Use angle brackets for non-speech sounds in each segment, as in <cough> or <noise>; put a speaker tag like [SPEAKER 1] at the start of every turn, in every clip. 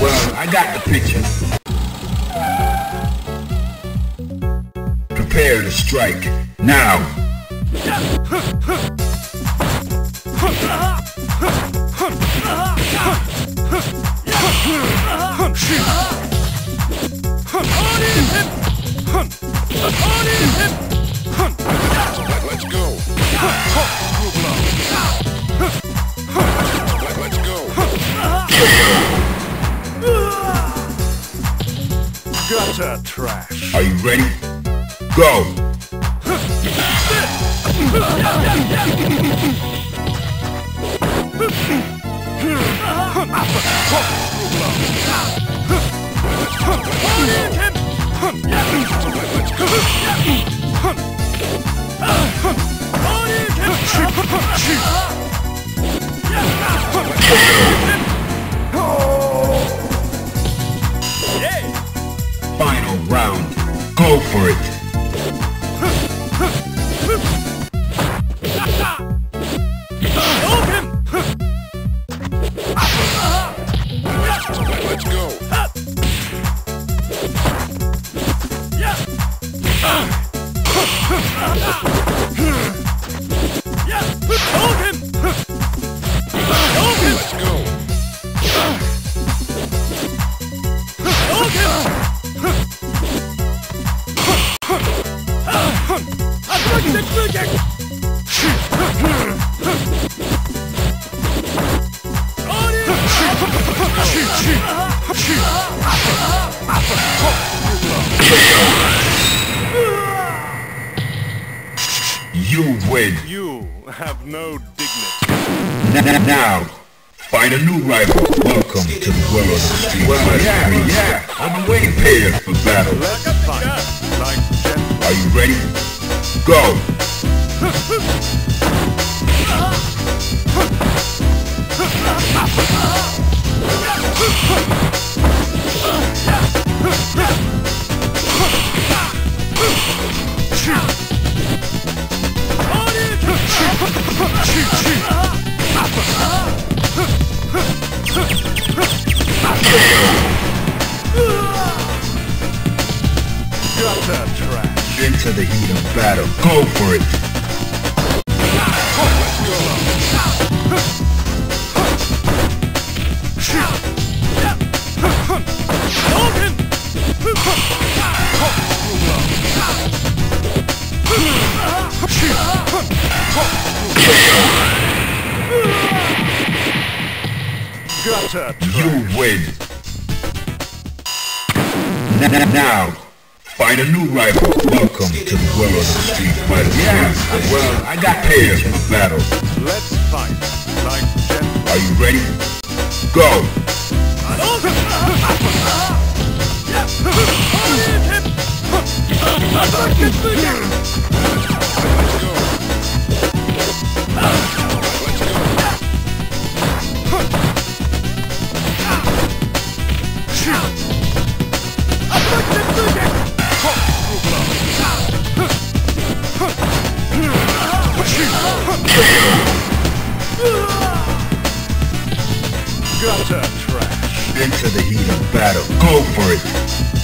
[SPEAKER 1] Well, I got the picture. Prepare to strike. Now. <laughs>
[SPEAKER 2] Gutter trash.
[SPEAKER 1] Are you ready? Go! Round. Go for it. You win.
[SPEAKER 2] You have no dignity.
[SPEAKER 1] N- n- now, find a new rival. Welcome to the world of the street. Well, yeah, yeah. I'm waiting. Prepare for battle. Are you ready? Go!
[SPEAKER 2] Gutter <laughs>
[SPEAKER 1] Into the heat of battle. Go for it. You win. N- now, find a new rival. Welcome to the world of the street fighter. Yeah, well, I got prepared for battle.
[SPEAKER 2] Let's fight. Like.
[SPEAKER 1] Are you ready? Go! <laughs> <laughs>
[SPEAKER 2] Gutter trash.
[SPEAKER 1] Into the heat of battle. Go for it.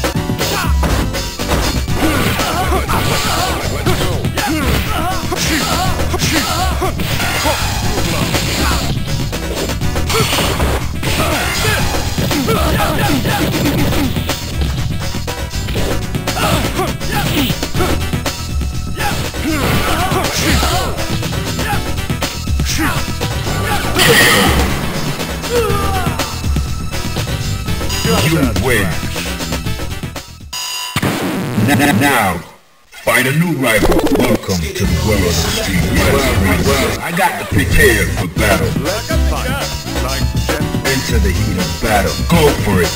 [SPEAKER 1] You win. Now, now, find a new rival. Welcome to the world of street wrestling. I got to prepare for battle. Into the heat of battle. Go for it.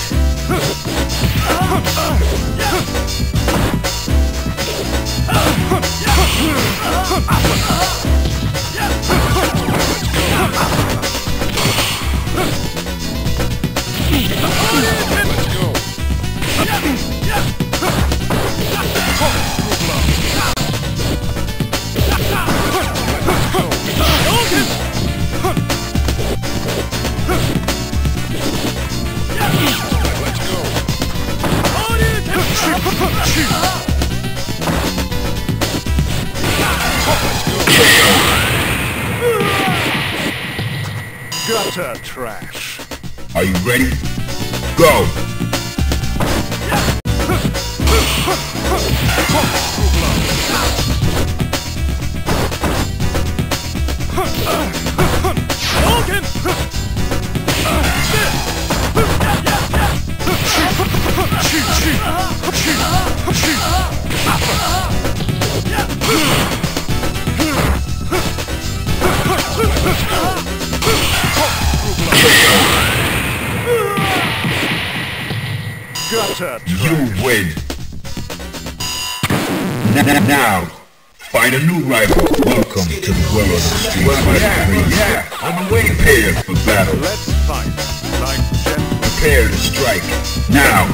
[SPEAKER 2] Gutter trash.
[SPEAKER 1] Are you ready? Go! <laughs> You win. N- Now, find a new rival. Welcome to the world of the street fighter. Yeah, on the way. Prepare for battle.
[SPEAKER 2] Let's fight like gentlemen.
[SPEAKER 1] Prepare to strike. Now,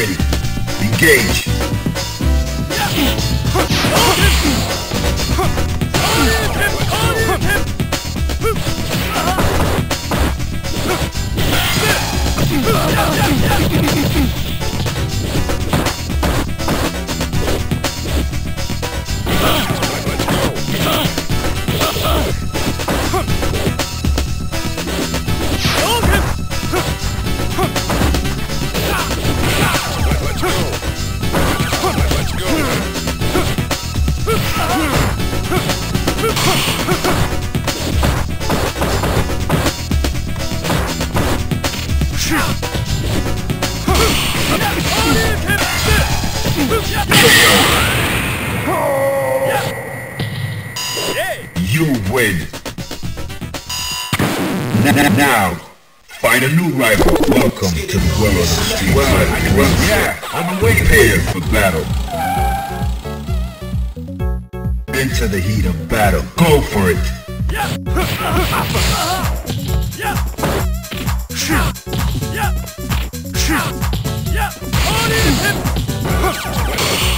[SPEAKER 1] ready. Engage. You win. N- Now, find a new rival. Welcome to the world of the street fighter. Yeah, the way. Prepare for battle. Into the heat of battle. Go for it.
[SPEAKER 3] Let's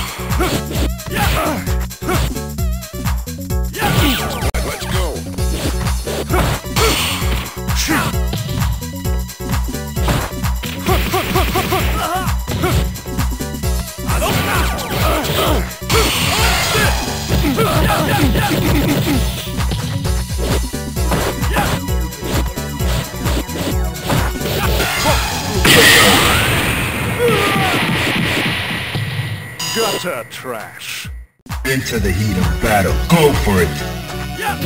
[SPEAKER 2] Gutter trash.
[SPEAKER 1] Into the heat of battle. Go for it.
[SPEAKER 2] Yeah.